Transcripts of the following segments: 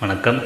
வணக்கம்.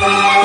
Thank.